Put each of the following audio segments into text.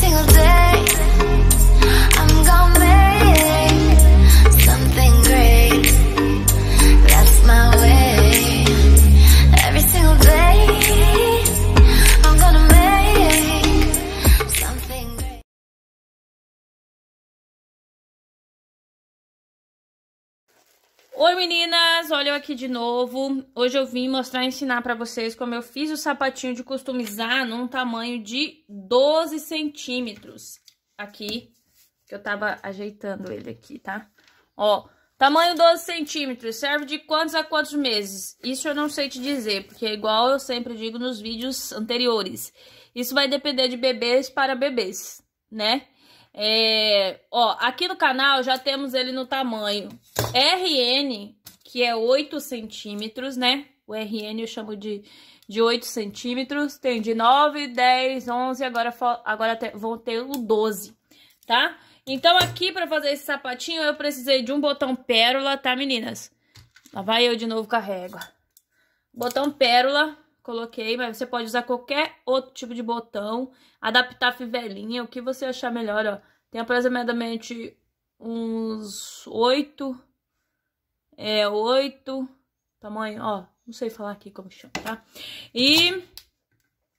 single day. Oi meninas, olha eu aqui de novo. Hoje eu vim mostrar, ensinar pra vocês como eu fiz o sapatinho de customizar num tamanho de 12 centímetros. Aqui, que eu tava ajeitando ele aqui, tá? Ó, tamanho 12 centímetros, serve de quantos a quantos meses? Isso eu não sei te dizer, porque é igual eu sempre digo nos vídeos anteriores. Isso vai depender de bebês para bebês, né? É, ó, aqui no canal já temos ele no tamanho RN, que é 8 centímetros, né? O RN eu chamo de, de 8 centímetros. Tem de 9, 10, 11, agora, agora te, vão ter o 12, tá? Então aqui pra fazer esse sapatinho eu precisei de um botão pérola, tá, meninas? Lá vai eu de novo carrego. Botão pérola, coloquei, mas você pode usar qualquer outro tipo de botão, adaptar a fivelinha, o que você achar melhor, ó. Tem aproximadamente uns oito, é, oito, tamanho, ó, não sei falar aqui como chama, tá? E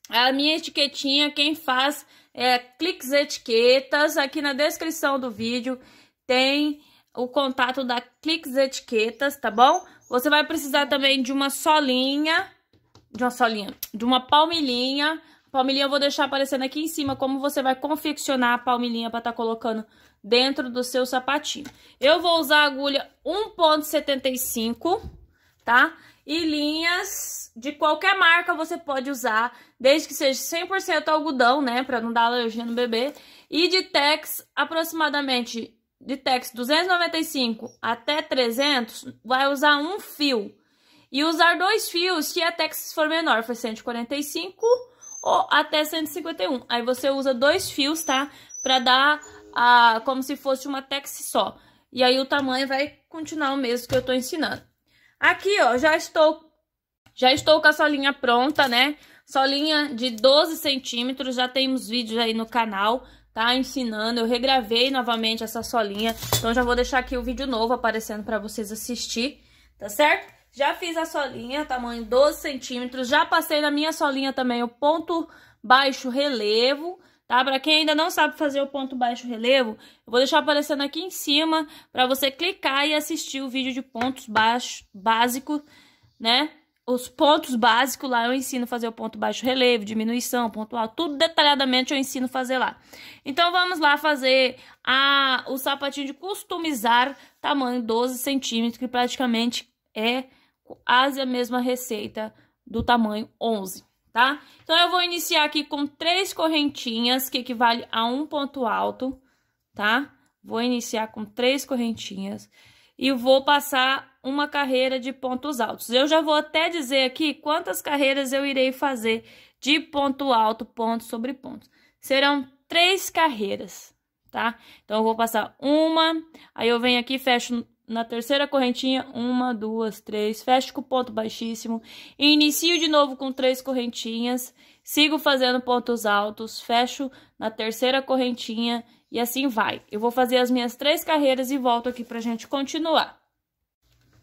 a minha etiquetinha, quem faz é Cliques Etiquetas, aqui na descrição do vídeo tem o contato da Cliques Etiquetas, tá bom? Você vai precisar também de uma solinha, de uma solinha, de uma palmilhinha. Palmilhinha eu vou deixar aparecendo aqui em cima como você vai confeccionar a palmilhinha para estar tá colocando dentro do seu sapatinho. Eu vou usar a agulha 1.75, tá? E linhas de qualquer marca você pode usar, desde que seja 100% algodão, né? Para não dar alergia no bebê. E de tex, aproximadamente de tex 295 até 300, vai usar um fio. E usar dois fios, se a tex for menor, for 145 ou até 151. Aí você usa dois fios, tá? Pra dar a, como se fosse uma tex só. E aí o tamanho vai continuar o mesmo que eu tô ensinando. Aqui, ó, já estou, já estou com a solinha pronta, né? Solinha de 12 centímetros, já temos vídeos aí no canal, tá? Ensinando, eu regravei novamente essa solinha, então já vou deixar aqui o vídeo novo aparecendo para vocês assistir, tá certo? Já fiz a solinha, tamanho 12 centímetros, já passei na minha solinha também o ponto baixo relevo, tá? Para quem ainda não sabe fazer o ponto baixo relevo, eu vou deixar aparecendo aqui em cima para você clicar e assistir o vídeo de pontos baixos básico, né? Os pontos básicos lá eu ensino fazer o ponto baixo relevo, diminuição, ponto alto, tudo detalhadamente eu ensino fazer lá. Então vamos lá fazer a, o sapatinho de customizar tamanho 12 centímetros, que praticamente é quase a mesma receita do tamanho 11 tá? Então, eu vou iniciar aqui com três correntinhas, que equivale a um ponto alto, tá? Vou iniciar com três correntinhas e vou passar uma carreira de pontos altos. Eu já vou até dizer aqui quantas carreiras eu irei fazer de ponto alto, ponto sobre ponto. Serão três carreiras, tá? Então, eu vou passar uma, aí eu venho aqui, fecho na terceira correntinha, uma, duas, três, fecho com ponto baixíssimo, inicio de novo com três correntinhas, sigo fazendo pontos altos, fecho na terceira correntinha e assim vai. Eu vou fazer as minhas três carreiras e volto aqui pra gente continuar.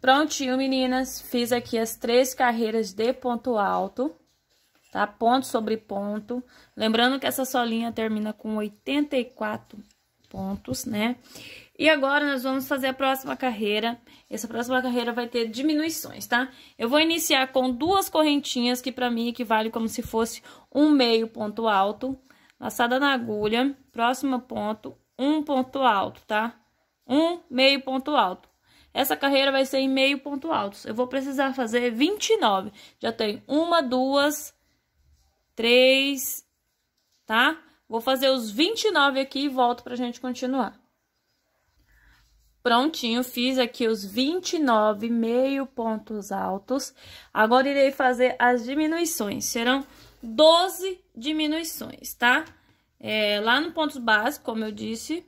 Prontinho, meninas, fiz aqui as três carreiras de ponto alto, tá? Ponto sobre ponto. Lembrando que essa solinha termina com 84 pontos, né? E agora nós vamos fazer a próxima carreira. Essa próxima carreira vai ter diminuições, tá? Eu vou iniciar com duas correntinhas, que pra mim equivale como se fosse um meio ponto alto. Laçada na agulha, próximo ponto, um ponto alto, tá? Um meio ponto alto. Essa carreira vai ser em meio ponto alto. Eu vou precisar fazer 29. Já tem uma, duas, três, tá? Vou fazer os 29 aqui e volto pra gente continuar. Prontinho, fiz aqui os 29 meio pontos altos. Agora, irei fazer as diminuições. Serão 12 diminuições, tá? É, lá no pontos básicos, como eu disse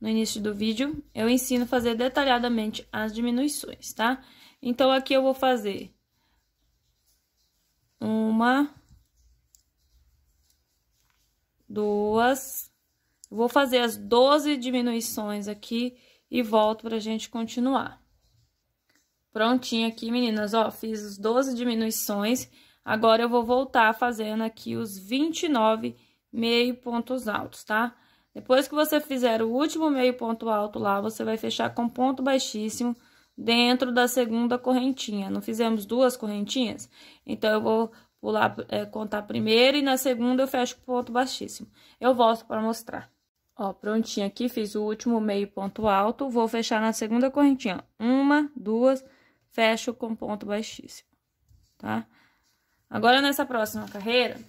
no início do vídeo, eu ensino a fazer detalhadamente as diminuições, tá? Então, aqui eu vou fazer uma, duas, Vou fazer as 12 diminuições aqui e volto pra gente continuar. Prontinho aqui, meninas, ó, fiz as 12 diminuições. Agora, eu vou voltar fazendo aqui os 29 meio pontos altos, tá? Depois que você fizer o último meio ponto alto lá, você vai fechar com ponto baixíssimo dentro da segunda correntinha. Não fizemos duas correntinhas? Então, eu vou pular, é, contar primeiro e na segunda eu fecho com ponto baixíssimo. Eu volto para mostrar. Ó, prontinho aqui, fiz o último meio ponto alto, vou fechar na segunda correntinha. Uma, duas, fecho com ponto baixíssimo, tá? Agora, nessa próxima carreira,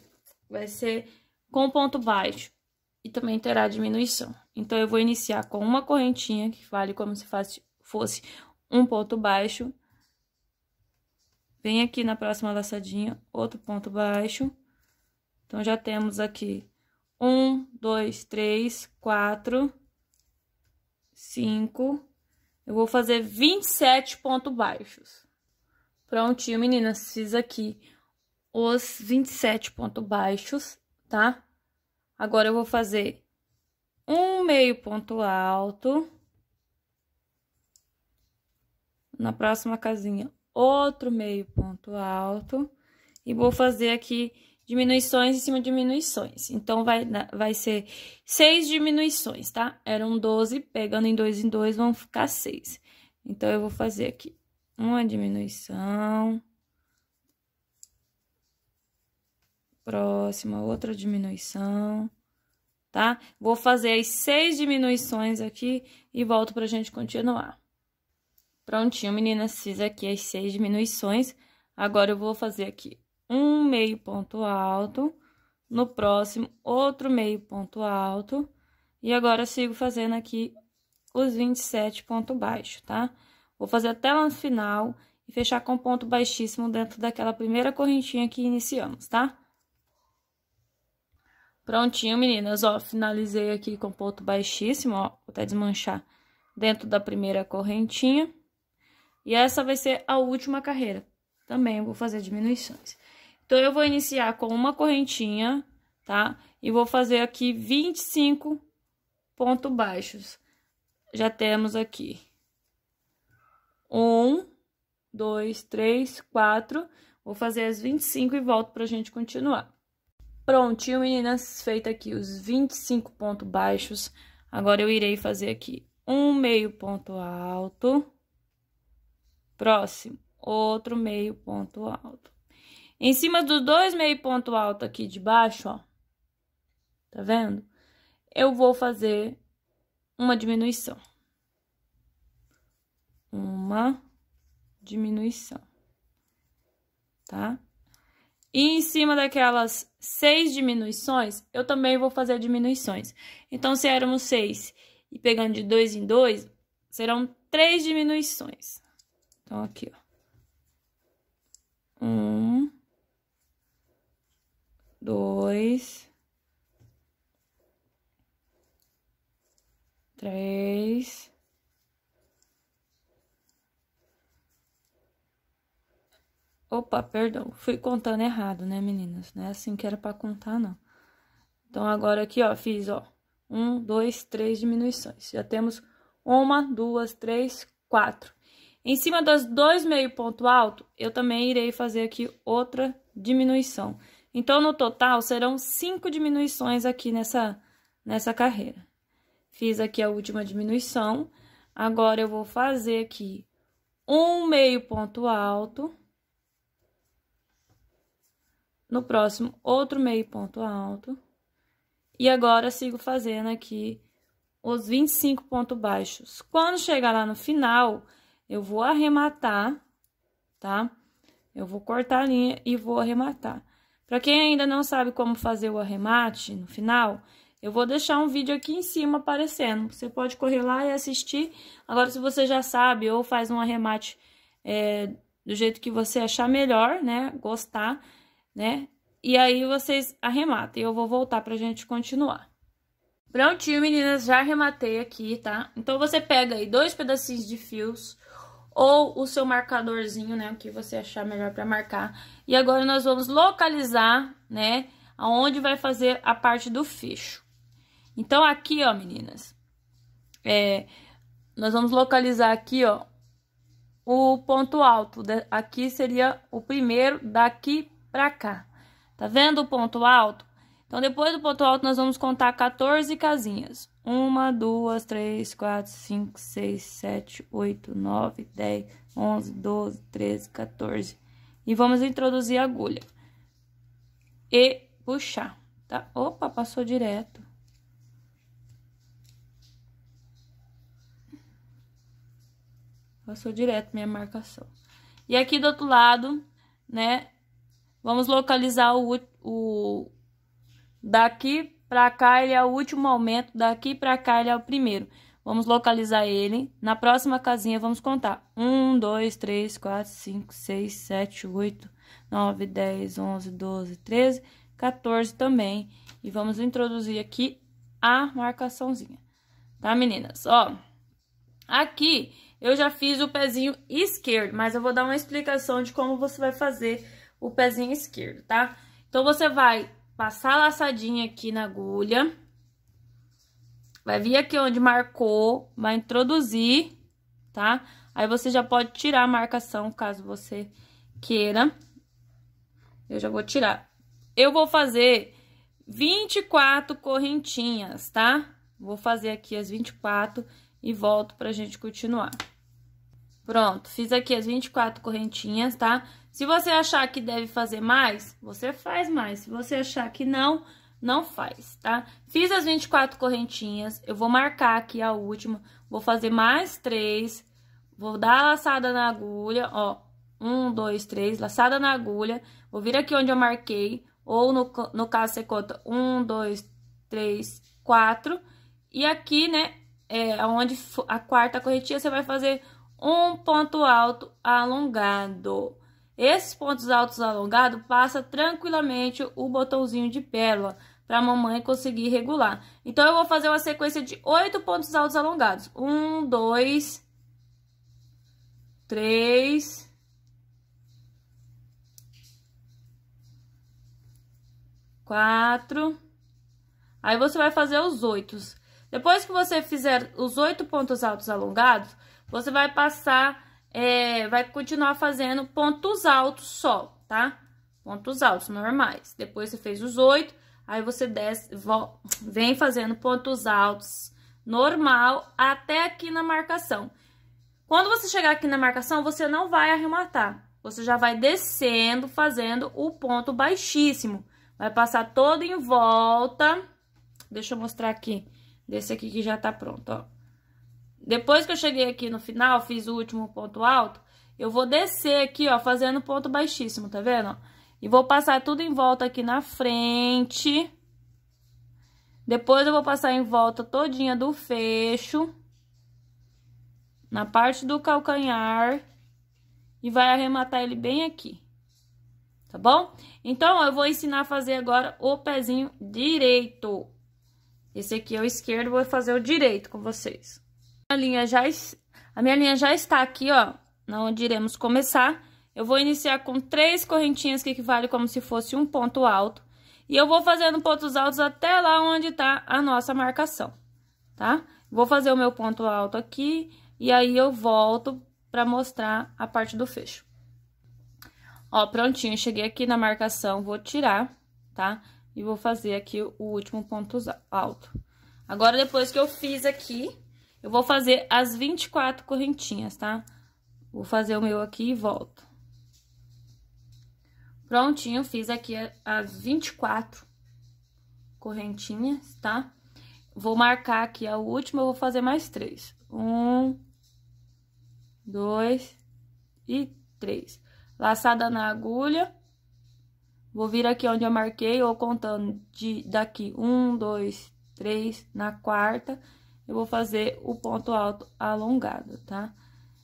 vai ser com ponto baixo e também terá diminuição. Então, eu vou iniciar com uma correntinha, que vale como se fosse um ponto baixo. Vem aqui na próxima laçadinha, outro ponto baixo. Então, já temos aqui um, dois, três, quatro, cinco. Eu vou fazer 27 pontos baixos. Prontinho, meninas, fiz aqui os 27 pontos baixos, tá? Agora, eu vou fazer um meio ponto alto. Na próxima casinha, outro meio ponto alto. E vou fazer aqui diminuições em cima de diminuições. Então, vai, vai ser seis diminuições, tá? Eram 12, pegando em dois em dois, vão ficar seis. Então, eu vou fazer aqui uma diminuição. Próxima, outra diminuição, tá? Vou fazer as seis diminuições aqui e volto pra gente continuar. Prontinho, meninas, fiz aqui as seis diminuições. Agora, eu vou fazer aqui um meio ponto alto, no próximo, outro meio ponto alto, e agora sigo fazendo aqui os 27 ponto baixo, tá? Vou fazer até lá no final e fechar com ponto baixíssimo dentro daquela primeira correntinha que iniciamos, tá? Prontinho, meninas, ó, finalizei aqui com ponto baixíssimo, ó, vou até desmanchar dentro da primeira correntinha. E essa vai ser a última carreira. Também vou fazer diminuições. Então, eu vou iniciar com uma correntinha, tá? E vou fazer aqui 25 pontos baixos. Já temos aqui. Um, dois, três, quatro. Vou fazer as 25 e volto pra gente continuar. Prontinho, meninas, feito aqui os 25 pontos baixos. Agora, eu irei fazer aqui um meio ponto alto. Próximo, outro meio ponto alto. Em cima dos dois meio ponto alto aqui de baixo, ó. Tá vendo? Eu vou fazer uma diminuição. Uma diminuição. Tá? E em cima daquelas seis diminuições, eu também vou fazer diminuições. Então, se éramos seis e pegando de dois em dois, serão três diminuições. Então, aqui, ó. Um dois, três, Opa, perdão, fui contando errado, né, meninas? Não é assim que era pra contar, não. Então, agora aqui, ó, fiz, ó, um, dois, três diminuições. Já temos uma, duas, três, quatro. Em cima dos dois meio ponto alto, eu também irei fazer aqui outra diminuição. Então, no total, serão cinco diminuições aqui nessa, nessa carreira. Fiz aqui a última diminuição. Agora, eu vou fazer aqui um meio ponto alto. No próximo, outro meio ponto alto. E agora, sigo fazendo aqui os 25 pontos baixos. Quando chegar lá no final, eu vou arrematar, tá? Eu vou cortar a linha e vou arrematar. Para quem ainda não sabe como fazer o arremate no final, eu vou deixar um vídeo aqui em cima aparecendo. Você pode correr lá e assistir. Agora, se você já sabe ou faz um arremate é, do jeito que você achar melhor, né? Gostar, né? E aí, vocês arrematam. E eu vou voltar pra gente continuar. Prontinho, meninas, já arrematei aqui, tá? Então, você pega aí dois pedacinhos de fios ou o seu marcadorzinho, né, o que você achar melhor para marcar. E agora nós vamos localizar, né, aonde vai fazer a parte do fecho. Então, aqui, ó, meninas, é, nós vamos localizar aqui, ó, o ponto alto. Aqui seria o primeiro daqui pra cá. Tá vendo o ponto alto? Então, depois do ponto alto, nós vamos contar 14 casinhas. Uma, duas, três, quatro, cinco, seis, sete, oito, nove, dez, onze, doze, treze, 14. E vamos introduzir a agulha. E puxar, tá? Opa, passou direto. Passou direto minha marcação. E aqui do outro lado, né, vamos localizar o, o daqui pra cá ele é o último aumento, daqui pra cá ele é o primeiro. Vamos localizar ele. Na próxima casinha, vamos contar. 1, 2, 3, 4, 5, 6, 7, 8, 9, 10, 11, 12, 13, 14 também. E vamos introduzir aqui a marcaçãozinha. Tá, meninas? Ó, aqui eu já fiz o pezinho esquerdo, mas eu vou dar uma explicação de como você vai fazer o pezinho esquerdo, tá? Então, você vai passar a laçadinha aqui na agulha. Vai vir aqui onde marcou, vai introduzir, tá? Aí você já pode tirar a marcação, caso você queira. Eu já vou tirar. Eu vou fazer 24 correntinhas, tá? Vou fazer aqui as 24 e volto pra gente continuar. Pronto, fiz aqui as 24 correntinhas, tá? Se você achar que deve fazer mais, você faz mais. Se você achar que não, não faz, tá? Fiz as 24 correntinhas, eu vou marcar aqui a última, vou fazer mais três, vou dar a laçada na agulha, ó, um, dois, três, laçada na agulha, vou vir aqui onde eu marquei, ou no, no caso você conta um, dois, três, quatro, e aqui, né, é onde a quarta correntinha você vai fazer um ponto alto alongado. Esses pontos altos alongados passa tranquilamente o botãozinho de pérola para a mamãe conseguir regular. Então, eu vou fazer uma sequência de oito pontos altos alongados. Um, dois, três, quatro. Aí, você vai fazer os oito. Depois que você fizer os oito pontos altos alongados, você vai passar é, vai continuar fazendo pontos altos só, tá? Pontos altos normais. Depois você fez os oito, aí você desce, vem fazendo pontos altos normal até aqui na marcação. Quando você chegar aqui na marcação, você não vai arrematar. Você já vai descendo, fazendo o ponto baixíssimo. Vai passar todo em volta. Deixa eu mostrar aqui. Desse aqui que já tá pronto, ó. Depois que eu cheguei aqui no final, fiz o último ponto alto, eu vou descer aqui, ó, fazendo ponto baixíssimo, tá vendo? E vou passar tudo em volta aqui na frente. Depois eu vou passar em volta todinha do fecho. Na parte do calcanhar. E vai arrematar ele bem aqui. Tá bom? Então, eu vou ensinar a fazer agora o pezinho direito. Esse aqui é o esquerdo, vou fazer o direito com vocês. A, linha já, a minha linha já está aqui, ó, onde iremos começar. Eu vou iniciar com três correntinhas que equivale como se fosse um ponto alto. E eu vou fazendo pontos altos até lá onde tá a nossa marcação, tá? Vou fazer o meu ponto alto aqui e aí eu volto para mostrar a parte do fecho. Ó, prontinho, cheguei aqui na marcação, vou tirar, tá? E vou fazer aqui o último ponto alto. Agora, depois que eu fiz aqui, eu vou fazer as 24 correntinhas, tá? Vou fazer o meu aqui e volto. Prontinho, fiz aqui as 24 correntinhas, tá? Vou marcar aqui a última, eu vou fazer mais três. Um, dois e três. Laçada na agulha. Vou vir aqui onde eu marquei, ou contando de daqui um, dois, três, na quarta eu vou fazer o ponto alto alongado, tá?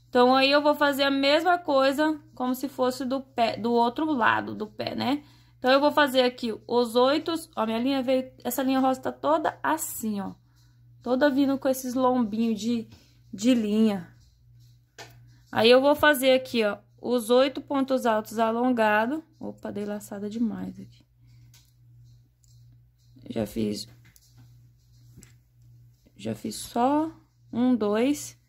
Então, aí eu vou fazer a mesma coisa como se fosse do pé, do outro lado do pé, né? Então, eu vou fazer aqui os oito, ó, minha linha veio, essa linha rosa tá toda assim, ó. Toda vindo com esses lombinhos de, de linha. Aí, eu vou fazer aqui, ó, os oito pontos altos alongados. Opa, dei laçada demais aqui. Já fiz Já fiz só um, dois,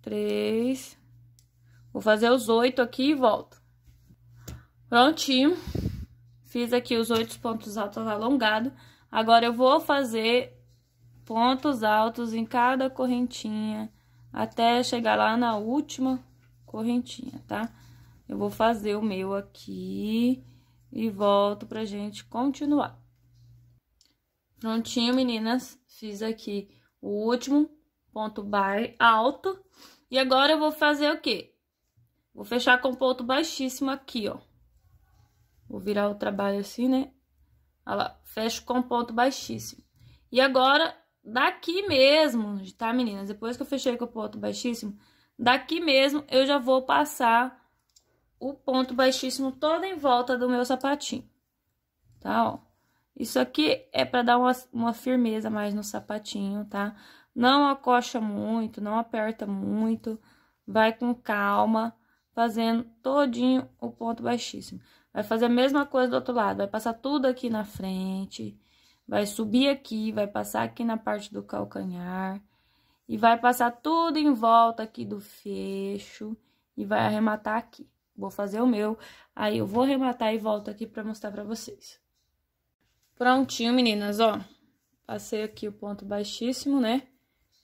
três. Vou fazer os oito aqui e volto. Prontinho. Fiz aqui os oito pontos altos alongados. Agora, eu vou fazer pontos altos em cada correntinha até chegar lá na última correntinha, tá? Eu vou fazer o meu aqui e volto pra gente continuar. Prontinho, meninas. Fiz aqui o último ponto bar alto. E agora eu vou fazer o quê? Vou fechar com ponto baixíssimo aqui, ó. Vou virar o trabalho assim, né? Olha lá, fecho com ponto baixíssimo. E agora, daqui mesmo, tá, meninas? Depois que eu fechei com ponto baixíssimo, daqui mesmo eu já vou passar o ponto baixíssimo todo em volta do meu sapatinho, tá, ó. Isso aqui é para dar uma, uma firmeza mais no sapatinho, tá? Não acocha muito, não aperta muito, vai com calma, fazendo todinho o ponto baixíssimo. Vai fazer a mesma coisa do outro lado, vai passar tudo aqui na frente, vai subir aqui, vai passar aqui na parte do calcanhar, e vai passar tudo em volta aqui do fecho, e vai arrematar aqui. Vou fazer o meu, aí eu vou arrematar e volto aqui pra mostrar pra vocês. Prontinho, meninas, ó. Passei aqui o ponto baixíssimo, né?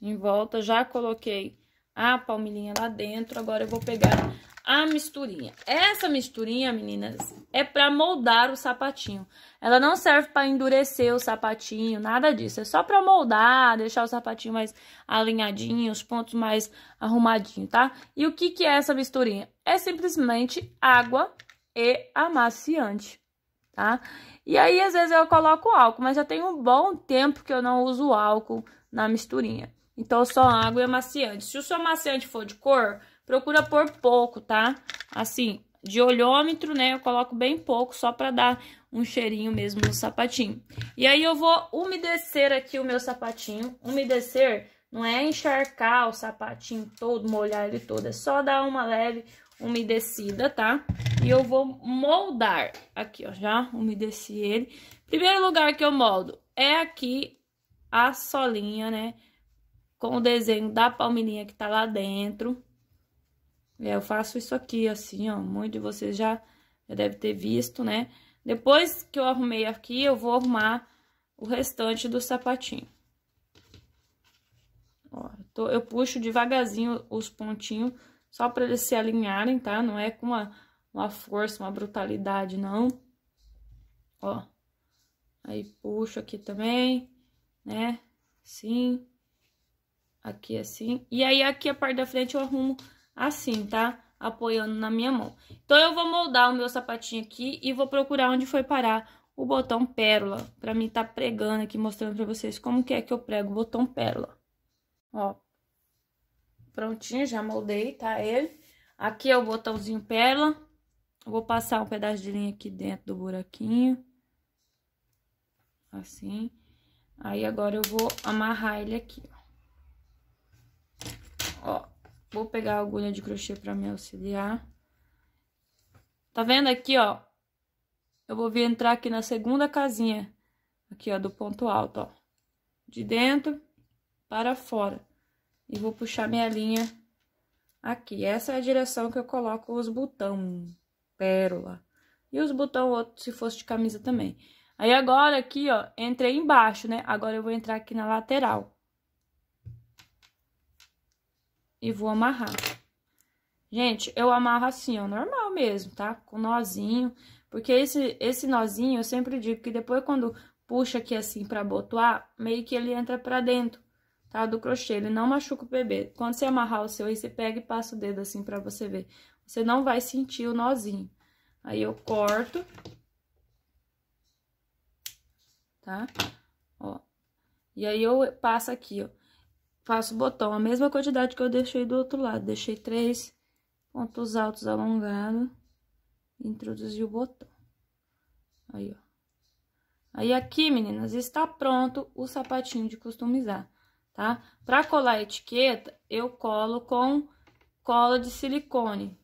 Em volta, já coloquei a palmilhinha lá dentro. Agora, eu vou pegar a misturinha. Essa misturinha, meninas, é pra moldar o sapatinho. Ela não serve pra endurecer o sapatinho, nada disso. É só pra moldar, deixar o sapatinho mais alinhadinho, os pontos mais arrumadinho, tá? E o que que é essa misturinha? É simplesmente água e amaciante, tá? E aí, às vezes, eu coloco álcool, mas já tem um bom tempo que eu não uso álcool na misturinha. Então, só água e amaciante. Se o seu amaciante for de cor, procura pôr pouco, tá? Assim, de olhômetro, né? Eu coloco bem pouco, só pra dar um cheirinho mesmo no sapatinho. E aí, eu vou umedecer aqui o meu sapatinho. Umedecer não é encharcar o sapatinho todo, molhar ele todo. É só dar uma leve umedecida, tá? E eu vou moldar aqui, ó, já umedeci ele. Primeiro lugar que eu moldo é aqui a solinha, né? Com o desenho da palmilhinha que tá lá dentro. É, eu faço isso aqui, assim, ó, muitos de vocês já, já devem ter visto, né? Depois que eu arrumei aqui, eu vou arrumar o restante do sapatinho. Ó, tô, eu puxo devagarzinho os pontinhos só para eles se alinharem, tá? Não é com uma, uma força, uma brutalidade, não. Ó. Aí puxo aqui também, né? Assim. Aqui assim. E aí aqui a parte da frente eu arrumo assim, tá? Apoiando na minha mão. Então eu vou moldar o meu sapatinho aqui e vou procurar onde foi parar o botão pérola. Pra mim tá pregando aqui, mostrando pra vocês como que é que eu prego o botão pérola. Ó, Prontinho, já moldei, tá? Ele. Aqui é o botãozinho pérola. vou passar um pedaço de linha aqui dentro do buraquinho. Assim. Aí, agora eu vou amarrar ele aqui, ó. Ó, vou pegar a agulha de crochê pra me auxiliar. Tá vendo aqui, ó? Eu vou vir entrar aqui na segunda casinha. Aqui, ó, do ponto alto, ó. De dentro para fora. E vou puxar minha linha aqui. Essa é a direção que eu coloco os botão pérola. E os botão outro, se fosse de camisa também. Aí agora aqui, ó, entrei embaixo, né? Agora eu vou entrar aqui na lateral. E vou amarrar. Gente, eu amarro assim, ó, normal mesmo, tá? Com nozinho. Porque esse, esse nozinho, eu sempre digo que depois quando puxa aqui assim pra botoar, meio que ele entra pra dentro tá? Do crochê, ele não machuca o bebê. Quando você amarrar o seu aí, você pega e passa o dedo assim pra você ver. Você não vai sentir o nozinho. Aí eu corto. Tá? Ó. E aí eu passo aqui, ó. Faço o botão, a mesma quantidade que eu deixei do outro lado. Deixei três pontos altos alongados. Introduzi o botão. Aí, ó. Aí aqui, meninas, está pronto o sapatinho de customizar tá? Para colar a etiqueta, eu colo com cola de silicone.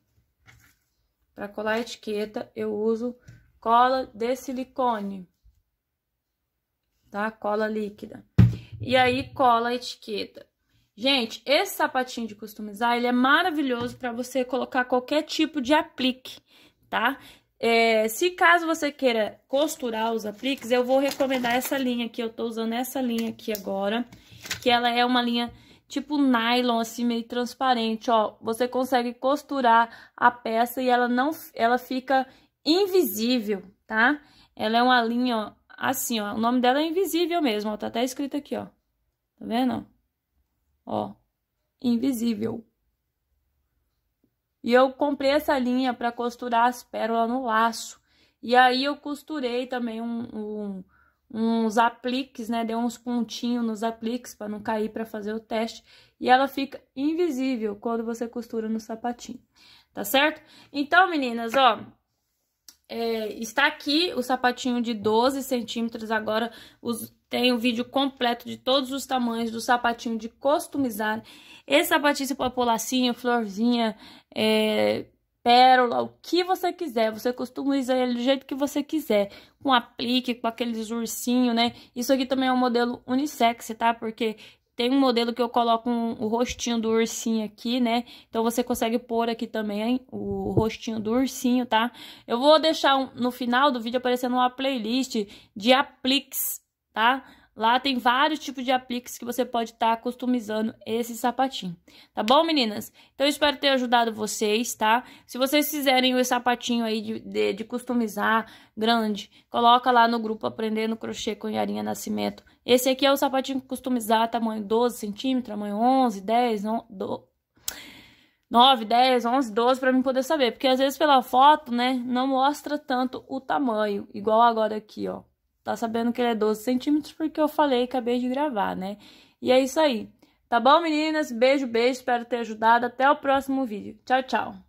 Para colar a etiqueta, eu uso cola de silicone. tá? Cola líquida. E aí, cola a etiqueta. Gente, esse sapatinho de customizar, ele é maravilhoso para você colocar qualquer tipo de aplique, tá? É, se caso você queira costurar os apliques, eu vou recomendar essa linha aqui. Eu tô usando essa linha aqui agora, que ela é uma linha tipo nylon, assim, meio transparente, ó. Você consegue costurar a peça e ela não, ela fica invisível, tá? Ela é uma linha, ó, assim, ó. O nome dela é invisível mesmo, ó. Tá até escrito aqui, ó. Tá vendo? Ó, invisível. E eu comprei essa linha para costurar as pérolas no laço. E aí eu costurei também um, um, uns apliques, né? Dei uns pontinhos nos apliques para não cair para fazer o teste. E ela fica invisível quando você costura no sapatinho, tá certo? Então, meninas, ó, é, está aqui o sapatinho de 12 centímetros. Agora os, tem o vídeo completo de todos os tamanhos do sapatinho de customizar. Esse sapatinho você pode pôr lacinho, florzinha, é, pérola, o que você quiser. Você customiza ele do jeito que você quiser. Com aplique, com aqueles ursinhos, né? Isso aqui também é um modelo unissex, tá? Porque tem um modelo que eu coloco um, o rostinho do ursinho aqui, né? Então, você consegue pôr aqui também hein? o rostinho do ursinho, tá? Eu vou deixar um, no final do vídeo aparecendo uma playlist de apliques, tá? Lá tem vários tipos de apliques que você pode estar tá customizando esse sapatinho. Tá bom, meninas? Então, eu espero ter ajudado vocês, tá? Se vocês fizerem o sapatinho aí de, de, de customizar grande, coloca lá no grupo Aprendendo Crochê com Yarinha Nascimento. Esse aqui é o sapatinho customizar, tamanho 12 centímetros, tamanho 11, 10, 9, 10, 11, 12, pra mim poder saber. Porque às vezes pela foto, né, não mostra tanto o tamanho. Igual agora aqui, ó. Tá sabendo que ele é 12 centímetros porque eu falei e acabei de gravar, né? E é isso aí. Tá bom, meninas? Beijo, beijo. Espero ter ajudado. Até o próximo vídeo. Tchau, tchau.